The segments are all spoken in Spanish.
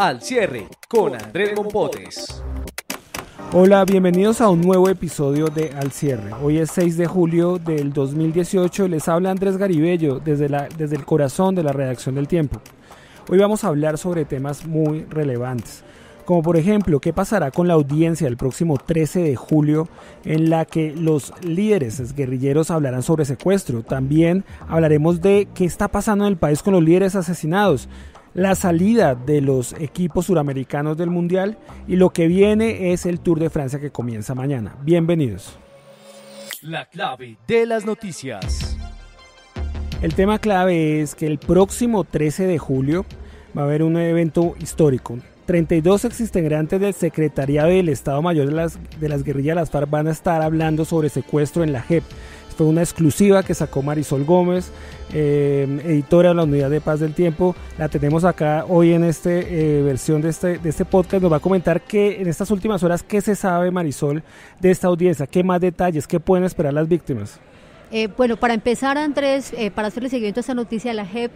Al cierre con Andrés Mompotes. Hola, bienvenidos a un nuevo episodio de Al cierre. Hoy es 6 de julio del 2018 les habla Andrés Garibello desde, la, desde el corazón de la redacción del tiempo. Hoy vamos a hablar sobre temas muy relevantes como por ejemplo qué pasará con la audiencia del próximo 13 de julio en la que los líderes guerrilleros hablarán sobre secuestro. También hablaremos de qué está pasando en el país con los líderes asesinados, la salida de los equipos suramericanos del Mundial y lo que viene es el Tour de Francia que comienza mañana. Bienvenidos. La clave de las noticias. El tema clave es que el próximo 13 de julio va a haber un evento histórico, 32 exintegrantes del Secretariado del Estado Mayor de las, de las Guerrillas las FARC van a estar hablando sobre secuestro en la JEP. Fue una exclusiva que sacó Marisol Gómez, eh, editora de la Unidad de Paz del Tiempo. La tenemos acá hoy en esta eh, versión de este, de este podcast. Nos va a comentar que en estas últimas horas, ¿qué se sabe, Marisol, de esta audiencia? ¿Qué más detalles? ¿Qué pueden esperar las víctimas? Eh, bueno, para empezar, Andrés, para hacerle seguimiento a esta noticia, la JEP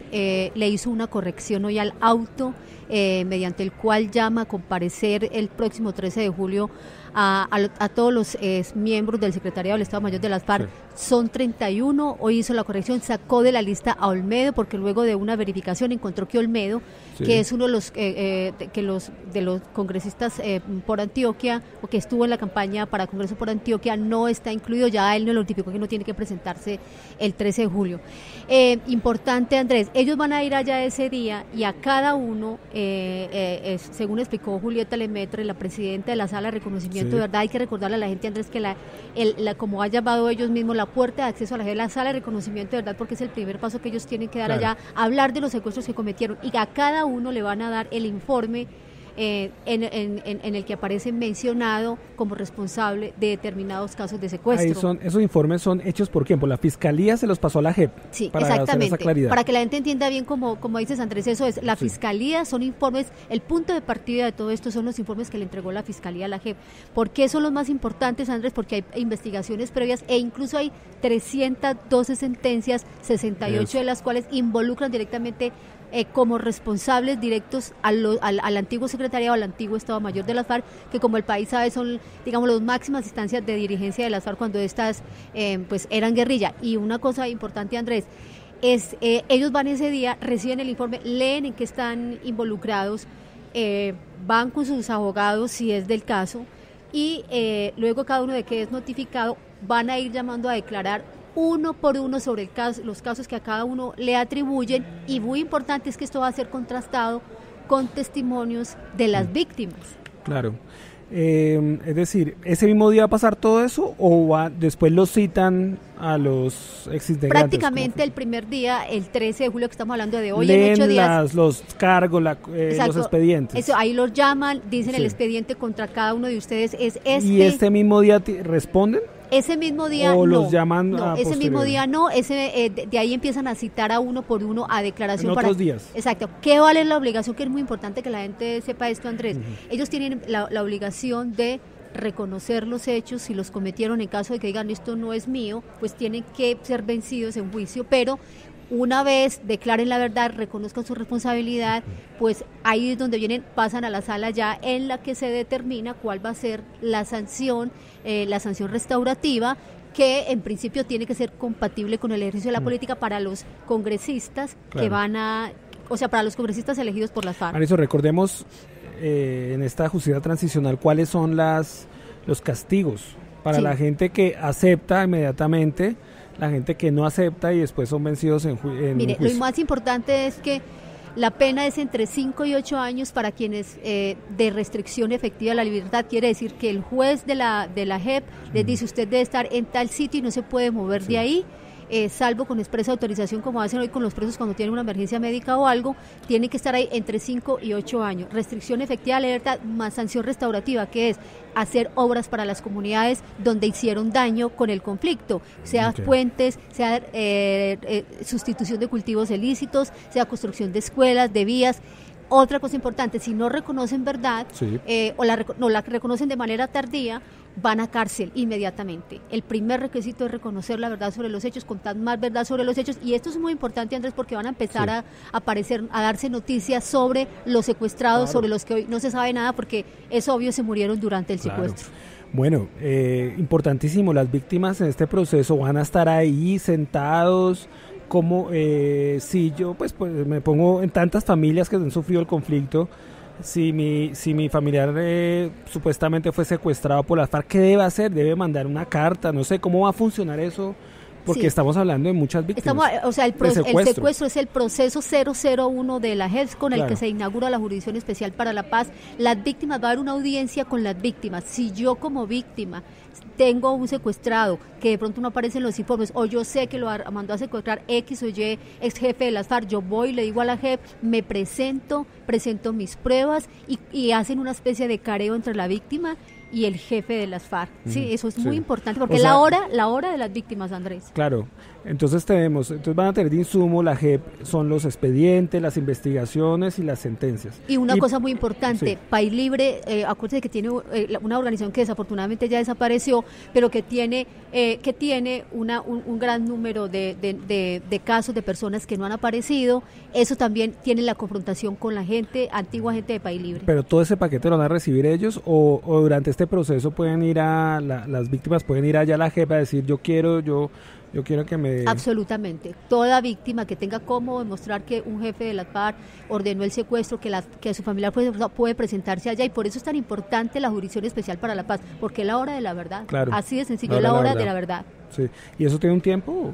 le hizo una corrección hoy al auto mediante el cual llama a comparecer el próximo 13 de julio a, todos los miembros del Secretariado del Estado Mayor de las FARC. Son 31, hoy hizo la corrección, sacó de la lista a Olmedo porque luego de una verificación encontró que Olmedo, que es uno de los, que los, de los congresistas por Antioquia o que estuvo en la campaña para Congreso por Antioquia, no está incluido, ya él no lo notificó que no tiene que presentar el 13 de julio. Eh, importante, Andrés, ellos van a ir allá ese día y a cada uno, eh, eh, según explicó Julieta Lemetre, la presidenta de la sala de reconocimiento de verdad, hay que recordarle a la gente, Andrés, que la, la, como ha llamado ellos mismos, la puerta de acceso a la, la sala de reconocimiento de verdad, porque es el primer paso que ellos tienen que dar allá, hablar de los secuestros que cometieron. Y a cada uno le van a dar el informe eh, en, el que aparece mencionado como responsable de determinados casos de secuestro. son, esos informes son hechos por quién? Por la Fiscalía se los pasó a la JEP. Sí, exactamente. Para que la gente entienda bien, como, como dices Andrés, eso es, la Fiscalía son informes, el punto de partida de todo esto son los informes que le entregó la Fiscalía a la JEP. ¿Por qué son los más importantes, Andrés? Porque hay investigaciones previas e incluso hay 312 sentencias, 68 de las cuales involucran directamente eh, como responsables directos al, al, antiguo secretariado, al antiguo Estado Mayor de las FARC, que como el país sabe son, digamos, las máximas instancias de dirigencia de las FARC cuando estas eh, pues eran guerrilla. Y una cosa importante, Andrés, es eh, ellos van ese día, reciben el informe, leen en qué están involucrados, van con sus abogados si es del caso, y luego cada uno de que es notificado van a ir llamando a declarar uno por uno sobre el caso, los casos que a cada uno le atribuyen y muy importante es que esto va a ser contrastado con testimonios de las mm. víctimas. Claro. Eh, es decir, ¿ese mismo día va a pasar todo eso o va, después lo citan a los existentes? Prácticamente el primer día, el 13 de julio que estamos hablando de hoy, en ocho días. los cargos, eh, los expedientes. Eso, ahí los llaman, dicen el expediente contra cada uno de ustedes es este. ¿Y este mismo día responden? Ese mismo día o no. los llaman no, ese mismo día no, ese eh, de, ahí empiezan a citar a uno por uno a declaración en para otros días. Exacto. ¿Qué vale la obligación? Que es muy importante que la gente sepa esto, Andrés. Ellos tienen la, la obligación de reconocer los hechos, si los cometieron en caso de que digan esto no es mío, pues tienen que ser vencidos en juicio, pero una vez declaren la verdad, reconozcan su responsabilidad, pues ahí es donde vienen, pasan a la sala ya en la que se determina cuál va a ser la sanción, eh, la sanción restaurativa que en principio tiene que ser compatible con el ejercicio de la mm. política para los congresistas que van a, o sea, para los congresistas elegidos por las FARC. eso recordemos eh, en esta justicia transicional cuáles son las los castigos para la gente que acepta inmediatamente la gente que no acepta y después son vencidos en, en Mire, lo más importante es que la pena es entre 5 y 8 años para quienes eh, de restricción efectiva de la libertad. Quiere decir que el juez de la, de la JEP les dice usted debe estar en tal sitio y no se puede mover de ahí eh, salvo con expresa autorización como hacen hoy con los presos cuando tienen una emergencia médica o algo, tiene que estar ahí entre 5 y 8 años. Restricción efectiva de la libertad más sanción restaurativa, que es hacer obras para las comunidades donde hicieron daño con el conflicto, sea puentes, sea eh, eh, sustitución de cultivos ilícitos, sea construcción de escuelas, de vías Otra cosa importante, si no reconocen verdad eh, o la, no la reconocen de manera tardía, van a cárcel inmediatamente. El primer requisito es reconocer la verdad sobre los hechos, contar más verdad sobre los hechos. Y esto es muy importante, Andrés, porque van a empezar a aparecer, a darse noticias sobre los secuestrados, sobre los que hoy no se sabe nada, porque es obvio se murieron durante el secuestro. Bueno, eh, importantísimo, las víctimas en este proceso van a estar ahí sentados, como eh, si yo pues, pues me pongo en tantas familias que han sufrido el conflicto, si mi, si mi familiar eh, supuestamente fue secuestrado por las FARC, ¿qué debe hacer? ¿Debe mandar una carta? No sé, ¿cómo va a funcionar eso? Porque estamos hablando de muchas víctimas. o sea, el, secuestro. es el proceso 001 de la JEPS con el que se inaugura la Jurisdicción Especial para la Paz. Las víctimas, va a haber una audiencia con las víctimas. Si yo como víctima tengo un secuestrado que de pronto no aparece en los informes o yo sé que lo mandó a secuestrar X o Y ex jefe de las FARC, yo voy, le digo a la JEP, me presento, presento mis pruebas y, y hacen una especie de careo entre la víctima y el jefe de las FARC. Sí, eso es muy importante porque la hora, la hora de las víctimas, Andrés. Claro. Entonces tenemos, entonces van a tener de insumo la JEP, son los expedientes, las investigaciones y las sentencias. Y una cosa muy importante, País Libre, eh, acuérdense que tiene eh, una organización que desafortunadamente ya desapareció, pero que tiene eh, que tiene una, un, gran número de, de, de, casos de personas que no han aparecido. Eso también tiene la confrontación con la gente, antigua gente de País Libre. Pero todo ese paquete lo van a recibir ellos o, o durante este proceso pueden ir a, las víctimas pueden ir allá a la JEP a decir yo quiero, yo yo quiero que me... Absolutamente. Toda víctima que tenga cómo demostrar que un jefe de la FARC ordenó el secuestro, que, la, que su familiar puede, puede, presentarse allá y por eso es tan importante la Jurisdicción Especial para la Paz, porque es la hora de la verdad. Claro. Así de sencillo, es la, hora de la verdad. Sí. ¿Y eso tiene un tiempo?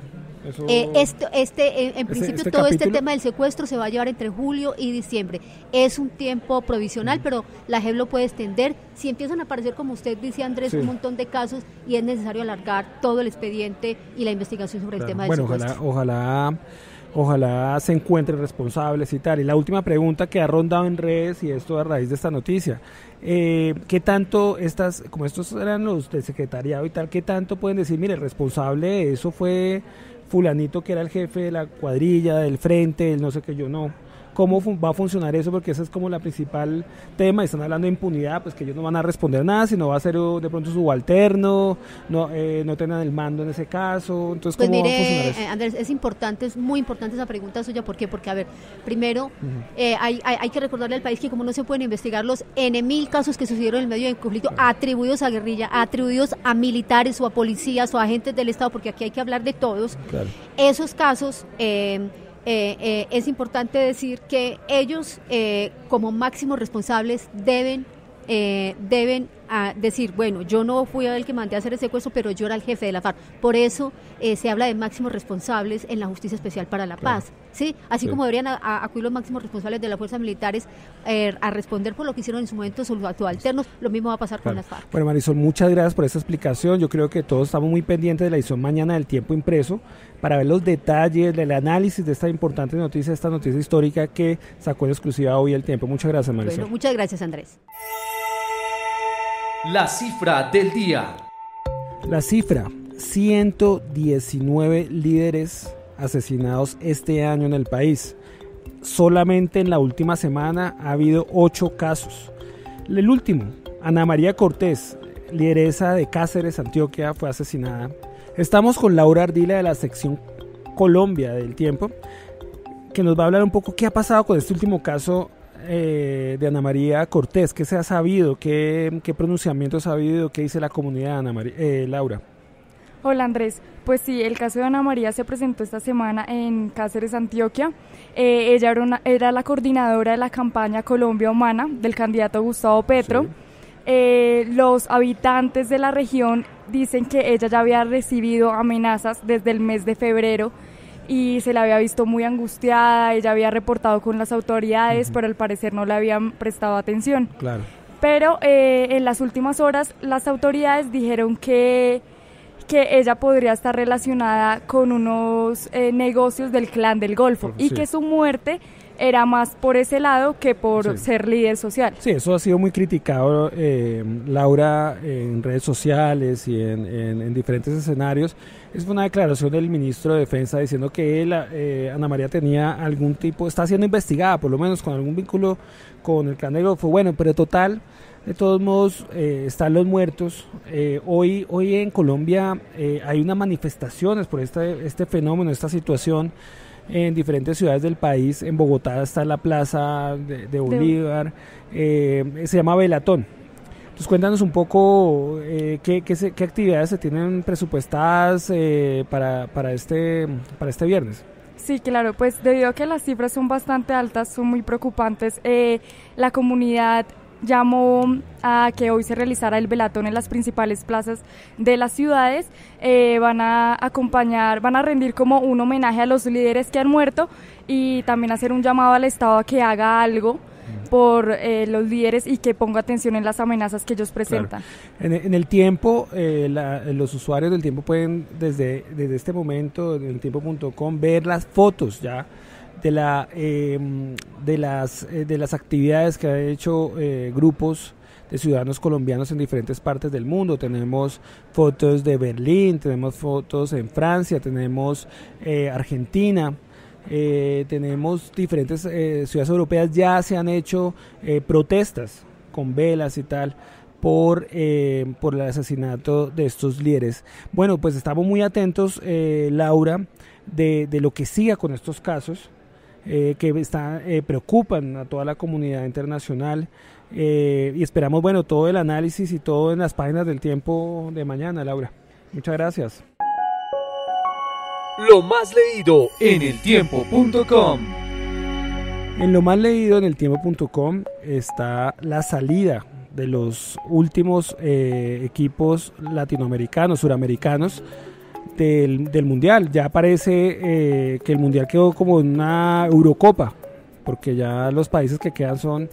Eh, esto, este, en principio este todo este tema del secuestro se va a llevar entre julio y diciembre. Es un tiempo provisional, mm. pero la JEP lo puede extender. Si empiezan a aparecer, como usted dice, Andrés, un montón de casos y es necesario alargar todo el expediente y la investigación sobre el tema del secuestro. Bueno, ojalá, ojalá se encuentren responsables y tal. Y la última pregunta que ha rondado en redes, y esto a raíz de esta noticia, eh, ¿qué tanto estas, como estos eran los del secretariado y tal, qué tanto pueden decir, mire, el responsable de eso fue fulanito que era el jefe de la cuadrilla, del frente, el no sé qué yo no cómo va a funcionar eso, porque ese es como la principal tema, están hablando de impunidad, pues que ellos no van a responder nada, sino va a ser uh, de pronto subalterno, no, eh, no tengan el mando en ese caso, entonces pues ¿cómo va a funcionar eso? Eh, Andrés, es importante, es muy importante esa pregunta suya, ¿por qué? Porque, a ver, primero, eh, hay, hay, que recordarle al país que como no se pueden investigar los N mil casos que sucedieron en el medio del conflicto atribuidos a guerrilla, atribuidos a militares o a policías o a agentes del Estado, porque aquí hay que hablar de todos, esos casos... Eh, eh, eh, es importante decir que ellos, eh, como máximos responsables, deben, deben a decir, bueno, yo no fui el que mandé a hacer el secuestro, pero yo era el jefe de la FARC. Por eso eh, se habla de máximos responsables en la Justicia Especial para la Paz. ¿sí? Así como deberían acudir los máximos responsables de las fuerzas militares eh, a responder por lo que hicieron en su momento sus alternos, lo mismo va a pasar con las FARC. Bueno, Marisol, muchas gracias por esta explicación. Yo creo que todos estamos muy pendientes de la edición mañana del tiempo impreso para ver los detalles del análisis de esta importante noticia, esta noticia histórica que sacó en exclusiva hoy el tiempo. Muchas gracias, Marisol. Bueno, muchas gracias, Andrés. La cifra del día. La cifra, 119 líderes asesinados este año en el país. Solamente en la última semana ha habido 8 casos. El último, Ana María Cortés, lideresa de Cáceres, Antioquia, fue asesinada. Estamos con Laura Ardila de la sección Colombia del Tiempo, que nos va a hablar un poco qué ha pasado con este último caso eh, de Ana María Cortés? ¿Qué se ha sabido? ¿Qué, qué pronunciamientos ha habido? ¿Qué dice la comunidad, Ana María, eh, Laura? Hola Andrés, pues sí, el caso de Ana María se presentó esta semana en Cáceres, Antioquia. Eh, ella era, era, la coordinadora de la campaña Colombia Humana del candidato Gustavo Petro. los habitantes de la región dicen que ella ya había recibido amenazas desde el mes de febrero y se la había visto muy angustiada, ella había reportado con las autoridades, pero al parecer no le habían prestado atención. Claro. Pero eh, en las últimas horas las autoridades dijeron que que ella podría estar relacionada con unos eh, negocios del clan del Golfo y que su muerte era más por ese lado que por ser líder social. Sí, eso ha sido muy criticado, eh, Laura, en redes sociales y en, diferentes escenarios. Es una declaración del ministro de Defensa diciendo que él, eh, Ana María tenía algún tipo, está siendo investigada, por lo menos con algún vínculo con el clan del Golfo. Bueno, pero total, de todos modos, eh, están los muertos. hoy, hoy en Colombia hay unas manifestaciones por este, este fenómeno, esta situación en diferentes ciudades del país. En Bogotá está la plaza de, Bolívar, eh, se llama Velatón. Entonces cuéntanos un poco eh, qué, qué, actividades se tienen presupuestadas eh, para, para, este, para este viernes. Sí, claro, pues debido a que las cifras son bastante altas, son muy preocupantes, la comunidad llamó a que hoy se realizara el velatón en las principales plazas de las ciudades. Eh, van a acompañar, van a rendir como un homenaje a los líderes que han muerto y también hacer un llamado al Estado a que haga algo por eh, los líderes y que ponga atención en las amenazas que ellos presentan. En, el tiempo, eh, los usuarios del tiempo pueden desde, desde este momento, en el tiempo.com, ver las fotos ya de, la, em, de, las, eh, de las actividades que han hecho eh, grupos de ciudadanos colombianos en diferentes partes del mundo. Tenemos fotos de Berlín, tenemos fotos en Francia, tenemos eh, Argentina. tenemos diferentes ciudades europeas ya se han hecho protestas con velas y tal por, por el asesinato de estos líderes. Bueno, pues estamos muy atentos, Laura, de, de, lo que siga con estos casos. Eh, que está, eh, preocupan a toda la comunidad internacional eh, y esperamos bueno todo el análisis y todo en las páginas del tiempo de mañana, Laura. Muchas gracias. Lo más leído en el tiempo.com. En lo más leído en el tiempo.com está la salida de los últimos equipos latinoamericanos, suramericanos del, Mundial. Ya parece eh, que el Mundial quedó como una Eurocopa, porque ya los países que quedan son,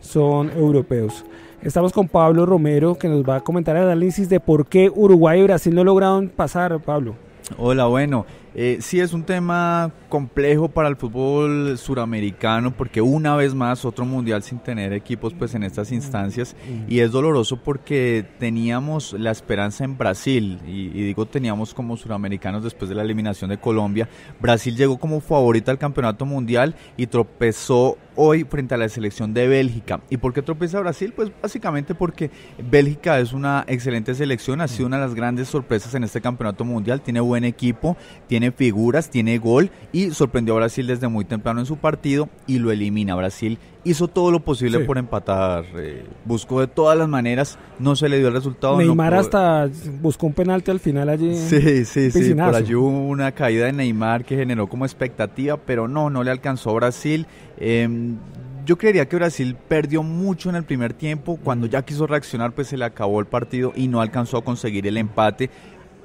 son europeos. Estamos con Pablo Romero, que nos va a comentar el análisis de por qué Uruguay y Brasil no lograron pasar, Pablo. Hola, bueno, eh, sí es un tema complejo para el fútbol suramericano porque una vez más otro mundial sin tener equipos pues en estas instancias. Y es doloroso porque teníamos la esperanza en Brasil y, digo teníamos como suramericanos después de la eliminación de Colombia. Brasil llegó como favorita al campeonato mundial y tropezó hoy frente a la selección de Bélgica. ¿Y por qué tropieza Brasil? Pues básicamente porque Bélgica es una excelente selección, ha sido una de las grandes sorpresas en este campeonato mundial, tiene buen equipo, tiene figuras, tiene gol y sorprendió a Brasil desde muy temprano en su partido y lo elimina. Brasil hizo todo lo posible por empatar, eh, buscó de todas las maneras, no se le dio el resultado. Neymar hasta buscó un penalti al final allí. Sí, sí, sí, por allí hubo una caída de Neymar que generó como expectativa, pero no, no le alcanzó a Brasil. Em, yo creería que Brasil perdió mucho en el primer tiempo, cuando ya quiso reaccionar pues se le acabó el partido y no alcanzó a conseguir el empate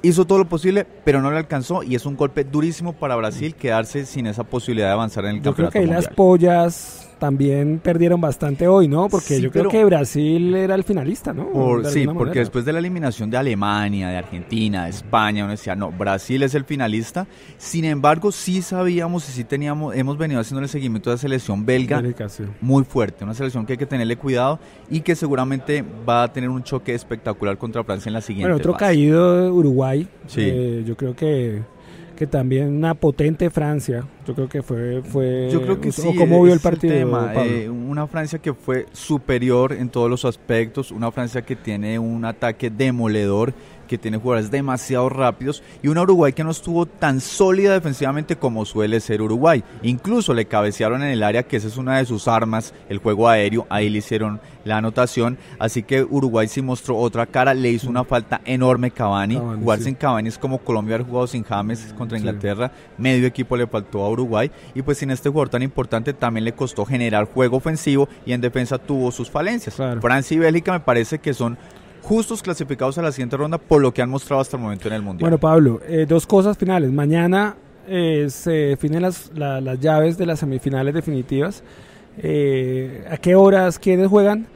hizo todo lo posible, pero no le alcanzó y es un golpe durísimo para Brasil quedarse sin esa posibilidad de avanzar en el Yo creo que ahí las pollas también perdieron bastante hoy, ¿no? Porque yo creo que Brasil era el finalista, ¿no? sí, porque después de la eliminación de Alemania, de Argentina, de España, uno decía, no, Brasil es el finalista. Sin embargo, sí sabíamos y sí teníamos, hemos venido haciendo el seguimiento de la selección belga muy fuerte, una selección que hay que tenerle cuidado y que seguramente va a tener un choque espectacular contra Francia en la siguiente. Bueno, otro caído Uruguay. Sí. Eh, yo creo que que también una potente Francia. Yo creo que fue. fue Yo creo que sí. ¿Cómo vio el partido? Eh, una Francia que fue superior en todos los aspectos. Una Francia que tiene un ataque demoledor que tiene jugadores demasiado rápidos y una Uruguay que no estuvo tan sólida defensivamente como suele ser Uruguay. Incluso le cabecearon en el área, que esa es una de sus armas, el juego aéreo, ahí le hicieron la anotación, así que Uruguay sí mostró otra cara, le hizo una falta enorme Cavani, jugar sin Cavani es como Colombia haber jugado sin James contra Inglaterra, medio equipo le faltó a Uruguay. Y pues sin este jugador tan importante también le costó generar juego ofensivo y en defensa tuvo sus falencias. Francia y Bélgica me parece que son justos clasificados a la siguiente ronda por lo que han mostrado hasta el momento en el Mundial. Bueno, Pablo, eh, dos cosas finales. Mañana eh, se definen las, las, llaves de las semifinales definitivas. Eh, ¿A qué horas quiénes juegan?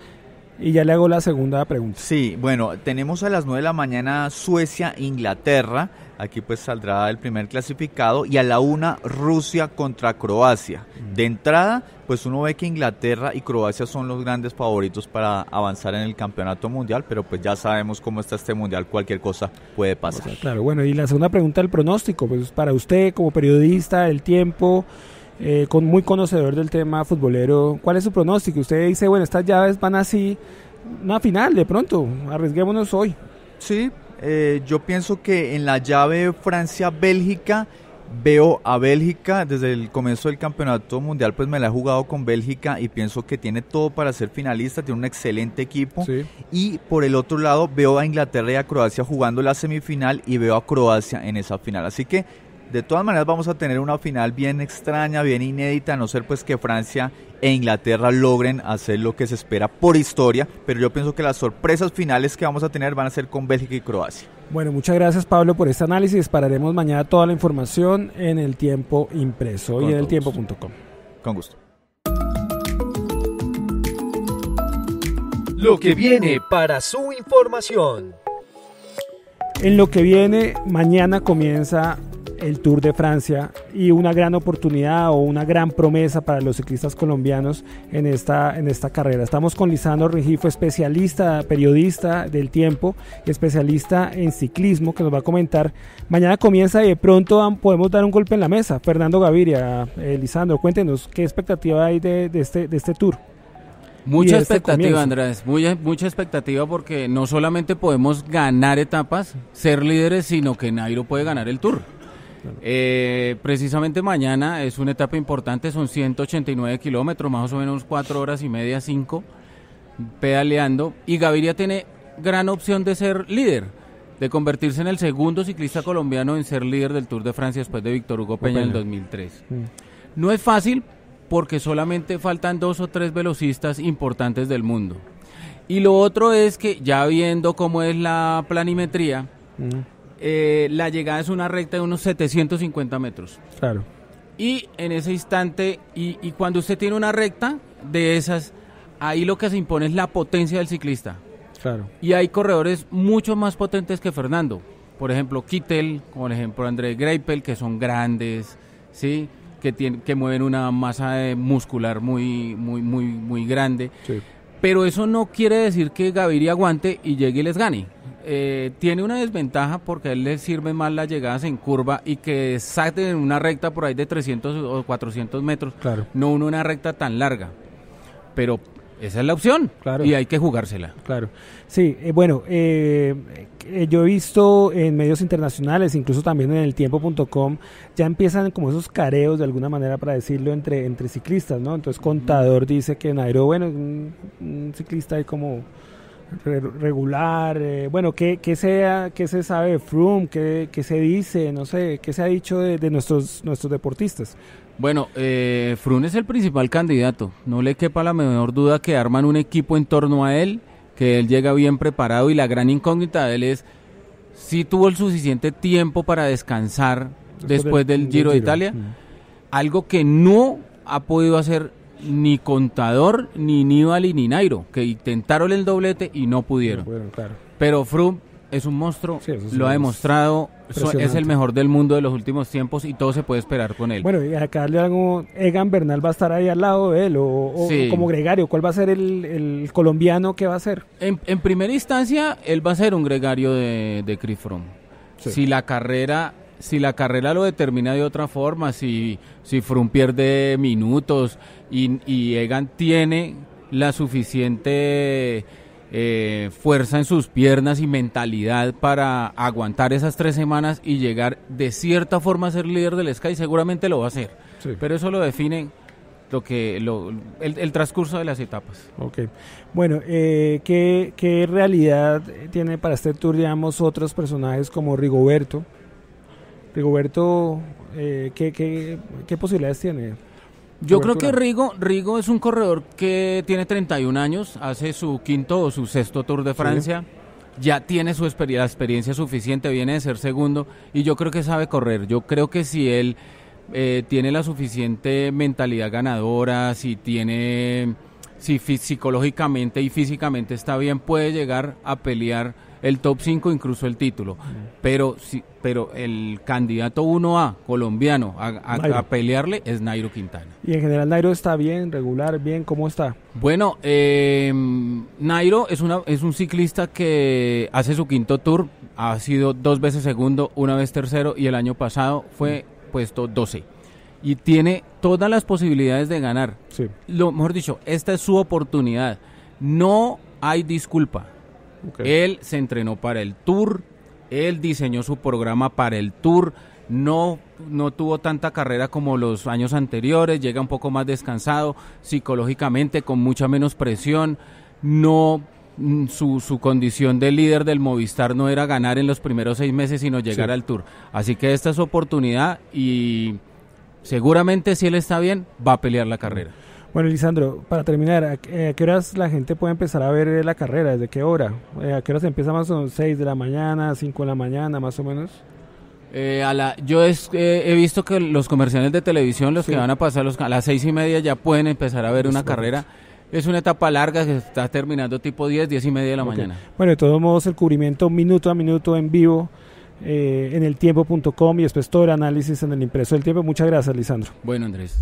Y ya le hago la segunda pregunta. Sí, bueno, tenemos a las 9 de la mañana Suecia, Inglaterra. Aquí pues saldrá el primer clasificado. Y a la una Rusia contra Croacia. De entrada, pues uno ve que Inglaterra y Croacia son los grandes favoritos para avanzar en el campeonato mundial. Pero pues ya sabemos cómo está este mundial. Cualquier cosa puede pasar. claro, bueno, y la segunda pregunta, el pronóstico. Pues para usted como periodista, el tiempo... Eh, con muy conocedor del tema futbolero, ¿cuál es su pronóstico? Usted dice, bueno, estas llaves van así, una final de pronto, arriesguémonos hoy. Sí, eh, yo pienso que en la llave Francia-Bélgica veo a Bélgica desde el comienzo del campeonato mundial, pues me la he jugado con Bélgica y pienso que tiene todo para ser finalista, tiene un excelente equipo. Y por el otro lado veo a Inglaterra y a Croacia jugando la semifinal y veo a Croacia en esa final. Así que de todas maneras vamos a tener una final bien extraña, bien inédita, a no ser pues que Francia e Inglaterra logren hacer lo que se espera por historia, pero yo pienso que las sorpresas finales que vamos a tener van a ser con Bélgica y Croacia. Bueno, muchas gracias Pablo por este análisis. Esperaremos mañana toda la información en el tiempo impreso y en el tiempo.com. Con gusto. Lo que viene para su información. En lo que viene, mañana comienza el Tour de Francia y una gran oportunidad o una gran promesa para los ciclistas colombianos en esta, en esta carrera. Estamos con Lisandro Rengifo, especialista, periodista del tiempo especialista en ciclismo, que nos va a comentar. Mañana comienza y de pronto podemos dar un golpe en la mesa. Fernando Gaviria, eh, Lisandro, cuéntenos qué expectativa hay de, este, de este Tour. Mucha este expectativa, Andrés, mucha, mucha expectativa porque no solamente podemos ganar etapas, ser líderes, sino que Nairo puede ganar el Tour. Eh, precisamente mañana es una etapa importante, son 189 kilómetros, más o menos 4 horas y media, 5, pedaleando. Y Gaviria tiene gran opción de ser líder, de convertirse en el segundo ciclista colombiano en ser líder del Tour de Francia después de Víctor Hugo Peña en el 2003. Mm. No es fácil porque solamente faltan dos o tres velocistas importantes del mundo. Y lo otro es que ya viendo cómo es la planimetría, mm. Eh, la llegada es una recta de unos 750 metros. Claro. Y en ese instante, y, cuando usted tiene una recta de esas, ahí lo que se impone es la potencia del ciclista. Claro. Y hay corredores mucho más potentes que Fernando. Por ejemplo, Kittel, por ejemplo, André Greipel, que son grandes, ¿sí? Que, tienen, que mueven una masa muscular muy, muy, muy, muy grande. Sí. Pero eso no quiere decir que Gaviria aguante y llegue y les gane. Eh, tiene una desventaja porque a él le sirven más las llegadas en curva y que en una recta por ahí de 300 o 400 metros, claro. no una recta tan larga. Pero esa es la opción claro. y hay que jugársela. Claro. Sí, eh, bueno, eh, yo he visto en medios internacionales, incluso también en el tiempo.com, ya empiezan como esos careos de alguna manera para decirlo entre, entre ciclistas, ¿no? Entonces Contador dice que Nairo, bueno, un, un ciclista ahí como regular, eh, bueno, ¿qué, qué, sea, ¿qué se sabe de Froome? ¿Qué, ¿Qué, se dice? No sé, ¿qué se ha dicho de, nuestros, nuestros deportistas? Bueno, eh, Froome es el principal candidato, no le quepa la menor duda que arman un equipo en torno a él, que él llega bien preparado y la gran incógnita de él es si tuvo el suficiente tiempo para descansar después, del, Giro de Italia, algo que no ha podido hacer ni Contador, ni Nibali, ni Nairo, que intentaron el doblete y no pudieron. Pero Froome es un monstruo, lo ha demostrado, es el mejor del mundo de los últimos tiempos y todo se puede esperar con él. Bueno, y acá le algo, Egan Bernal va a estar ahí al lado de él, o, como gregario, ¿cuál va a ser el, colombiano que va a ser? En, primera instancia, él va a ser un gregario de, de Chris Froome. Si la carrera si la carrera lo determina de otra forma, si, si Froome pierde minutos y, y Egan tiene la suficiente eh, fuerza en sus piernas y mentalidad para aguantar esas tres semanas y llegar de cierta forma a ser líder del Sky, seguramente lo va a hacer. Pero eso lo define lo que lo, el, transcurso de las etapas. Ok. Bueno, eh, ¿qué, ¿qué realidad tiene para este tour, digamos, otros personajes como Rigoberto? Rigoberto, eh, ¿qué, qué, posibilidades tiene? Yo creo que Rigo, Rigo es un corredor que tiene 31 años, hace su quinto o su sexto Tour de Francia, ya tiene su experiencia suficiente, viene de ser segundo y yo creo que sabe correr. Yo creo que si él eh, tiene la suficiente mentalidad ganadora, si tiene si psicológicamente y físicamente está bien, puede llegar a pelear el top 5, incluso el título. Pero, si, pero el candidato 1A colombiano a, pelearle es Nairo Quintana. ¿Y en general Nairo está bien, regular, bien? ¿Cómo está? Bueno, eh, Nairo es, una, es un ciclista que hace su quinto tour, ha sido dos veces segundo, una vez tercero y el año pasado fue puesto 12 y tiene todas las posibilidades de ganar. Lo mejor dicho, esta es su oportunidad. No hay disculpa. Él se entrenó para el tour, él diseñó su programa para el tour, no, no tuvo tanta carrera como los años anteriores, llega un poco más descansado psicológicamente, con mucha menos presión, no mm, su, su, condición de líder del Movistar no era ganar en los primeros seis meses, sino llegar al Tour. Así que esta es su oportunidad y seguramente si él está bien, va a pelear la carrera. Bueno, Lisandro, para terminar, ¿a qué horas la gente puede empezar a ver la carrera? ¿Desde qué hora? Eh, ¿A qué horas empieza más o menos? ¿6 de la mañana, 5 de la mañana, más o menos? Eh, a la, yo eh, he visto que los comerciales de televisión, los que van a pasar los, a las seis y media ya pueden empezar a ver una carrera. Es una etapa larga que está terminando tipo 10, 10 y media de la mañana. Bueno, de todos modos, el cubrimiento minuto a minuto en vivo eh, en el tiempo.com y después todo el análisis en el impreso del tiempo. Muchas gracias, Lisandro. Bueno, Andrés.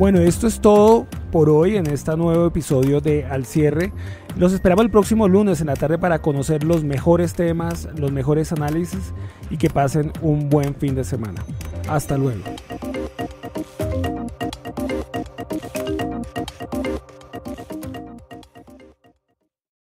Bueno, esto es todo por hoy en este nuevo episodio de Al cierre. Los esperamos el próximo lunes en la tarde para conocer los mejores temas, los mejores análisis y que pasen un buen fin de semana. Hasta luego.